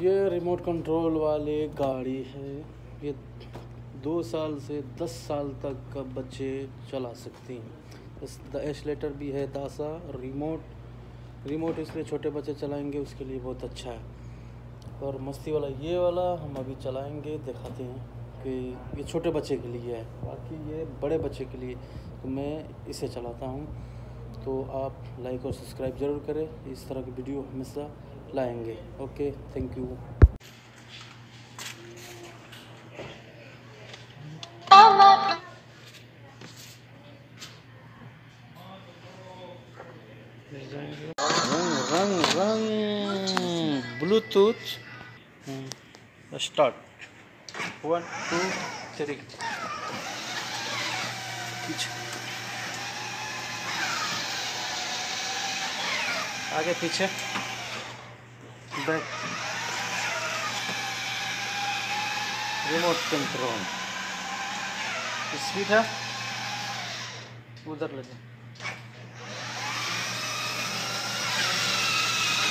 ये remote control वाले गाड़ी है। ये दो साल से दस साल तक का बच्चे चला सकते हैं। इस एसलेटर भी है दासा रिमोट रिमोट इसलिए छोटे बच्चे चलाएँगे, उसके लिए बहुत अच्छा है। और मस्ती वाला ये वाला हम अभी चलाएँगे, दिखाते हैं कि ये छोटे बच्चे के लिए है। बाकी ये बड़े बच्चे के लिए तो मैं इसे चलाता हूँ। तो आप लाइक और सब्सक्राइब ज़रूर करें। इस तरह की वीडियो हमेशा लाएँगे। ओके थैंक यू रंग रंग रंग Bluetooth start one two three आगे पीछे। बैक रिमोट कंट्रोल स्पीड है। उधर लगे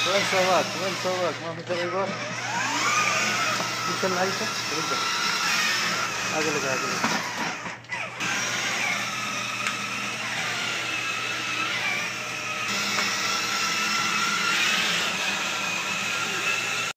वन सवाक वन सवाक वहाँ पे एक बार पीछे लाइट है। आगे लगा आगे लगा